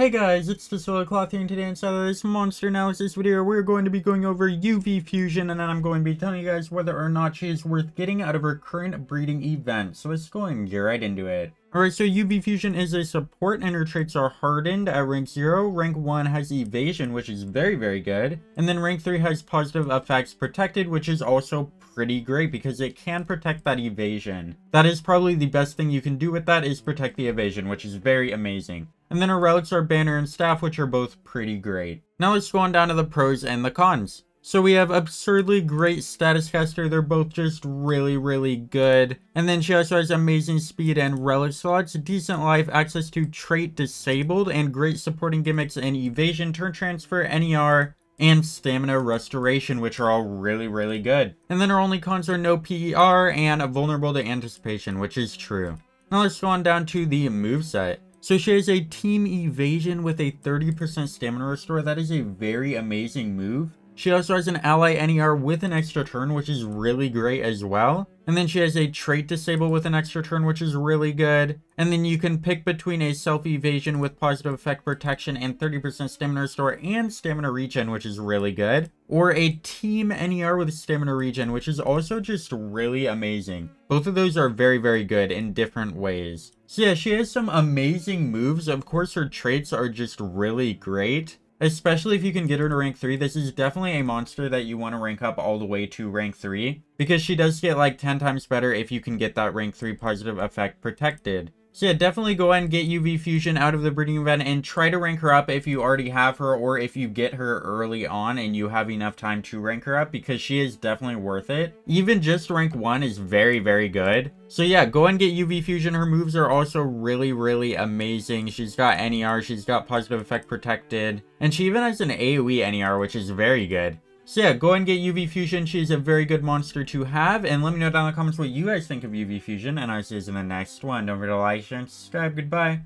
Hey guys, it's DisloyalCloth here and today inside of this monster analysis video we're going to be going over UV Fusion and then I'm going to be telling you guys whether or not she is worth getting out of her current breeding event. So let's go and get right into it. Alright, so UV Fusion is a support and her traits are Hardened at rank 0. Rank 1 has Evasion, which is very, very good. And then rank 3 has Positive Effects Protected, which is also pretty great because it can protect that Evasion. That is probably the best thing you can do with that is protect the Evasion, which is very amazing. And then her relics are Banner and Staff, which are both pretty great. Now let's go on down to the pros and the cons. So we have Absurdly Great Status Caster, they're both just really, really good. And then she also has amazing speed and relic slots, decent life, access to trait disabled, and great supporting gimmicks and evasion, turn transfer, NER, and stamina restoration, which are all really, really good. And then her only cons are no PER and a vulnerable to anticipation, which is true. Now let's go on down to the moveset. So she has a team evasion with a 30% stamina restore. That is a very amazing move. She also has an ally NER with an extra turn, which is really great as well. And then she has a trait disable with an extra turn, which is really good. And then you can pick between a self-evasion with positive effect protection and 30% stamina restore and stamina regen, which is really good. Or a team NER with stamina regen, which is also just really amazing. Both of those are very, very good in different ways. So yeah, she has some amazing moves. Of course, her traits are just really great. Especially if you can get her to rank 3, this is definitely a monster that you want to rank up all the way to rank 3. Because she does get like 10 times better if you can get that rank 3 positive effect protected. So yeah, definitely go ahead and get UV Fusion out of the breeding event and try to rank her up if you already have her or if you get her early on and you have enough time to rank her up because she is definitely worth it. Even just rank 1 is very, very good. So yeah, go and get UV Fusion. Her moves are also really, really amazing. She's got NER, she's got Positive Effect Protected, and she even has an AoE NER, which is very good. So yeah, go and get UV Fusion. She's a very good monster to have. And let me know down in the comments what you guys think of UV Fusion. And I'll see you in the next one. Don't forget to like, share, and subscribe. Goodbye.